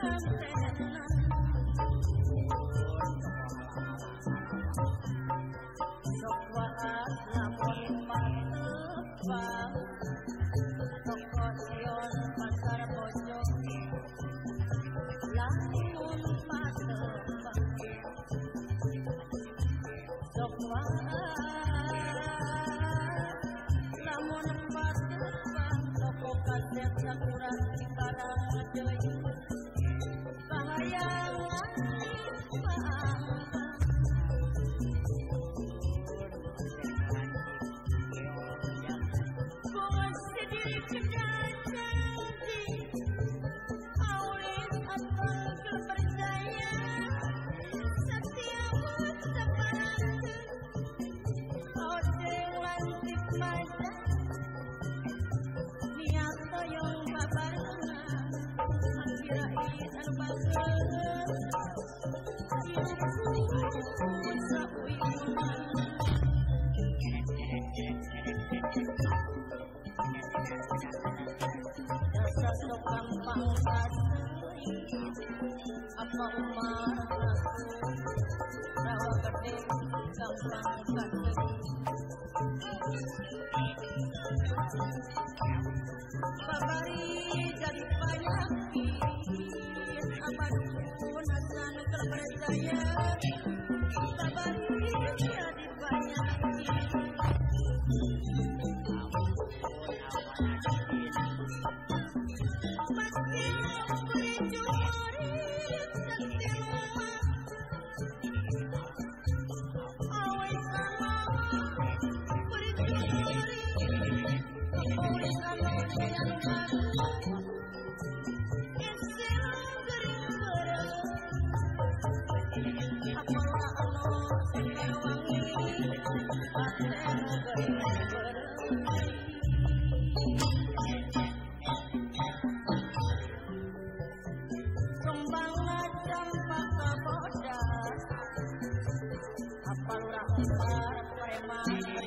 sometimes.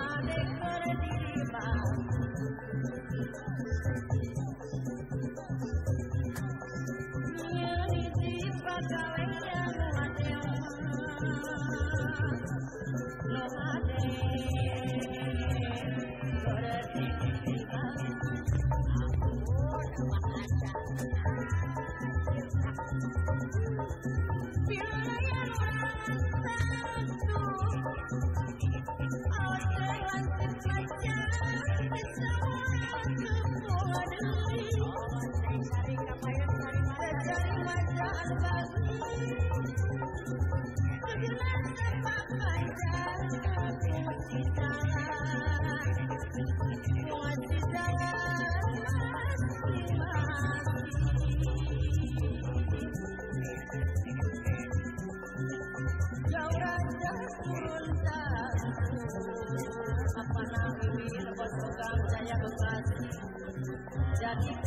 Hare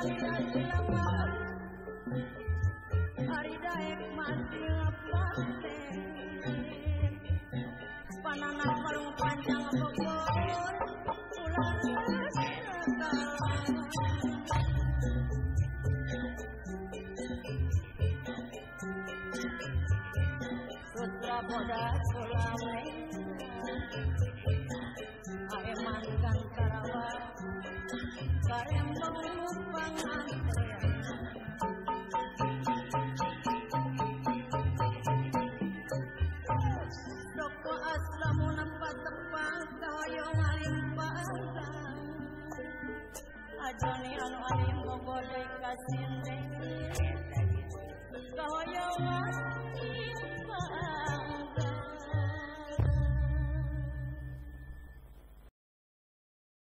भरिदाय मा पनाभ भजा छड़ journey on Olimpo, God, like a